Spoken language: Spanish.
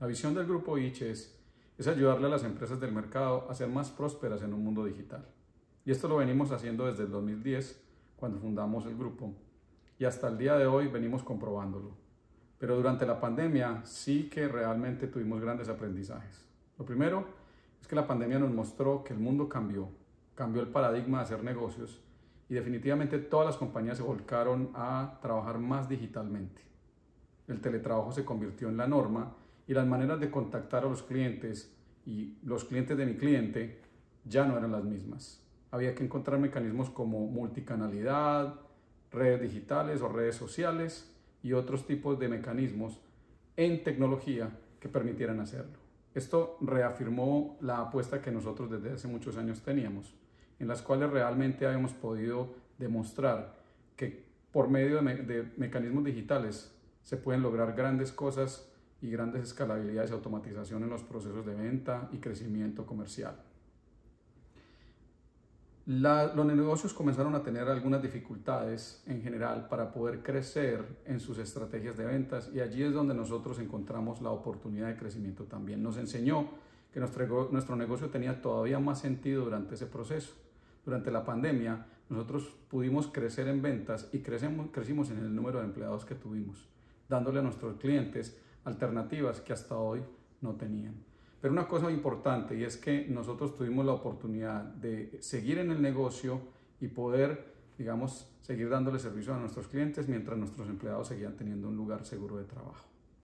La visión del grupo ICHES es ayudarle a las empresas del mercado a ser más prósperas en un mundo digital. Y esto lo venimos haciendo desde el 2010, cuando fundamos el grupo, y hasta el día de hoy venimos comprobándolo. Pero durante la pandemia sí que realmente tuvimos grandes aprendizajes. Lo primero es que la pandemia nos mostró que el mundo cambió, cambió el paradigma de hacer negocios y definitivamente todas las compañías se volcaron a trabajar más digitalmente. El teletrabajo se convirtió en la norma y las maneras de contactar a los clientes y los clientes de mi cliente ya no eran las mismas. Había que encontrar mecanismos como multicanalidad, redes digitales o redes sociales y otros tipos de mecanismos en tecnología que permitieran hacerlo. Esto reafirmó la apuesta que nosotros desde hace muchos años teníamos, en las cuales realmente habíamos podido demostrar que por medio de, de mecanismos digitales se pueden lograr grandes cosas y grandes escalabilidades y automatización en los procesos de venta y crecimiento comercial. los negocios comenzaron a tener algunas dificultades en general para poder crecer en sus estrategias de ventas y allí es donde nosotros encontramos la oportunidad de crecimiento también. Nos enseñó que nuestro, nuestro negocio tenía todavía más sentido durante ese proceso. Durante la pandemia nosotros pudimos crecer en ventas y crecemos, crecimos en el número de empleados que tuvimos, dándole a nuestros clientes alternativas que hasta hoy no tenían. Pero una cosa importante y es que nosotros tuvimos la oportunidad de seguir en el negocio y poder, digamos, seguir dándole servicio a nuestros clientes mientras nuestros empleados seguían teniendo un lugar seguro de trabajo.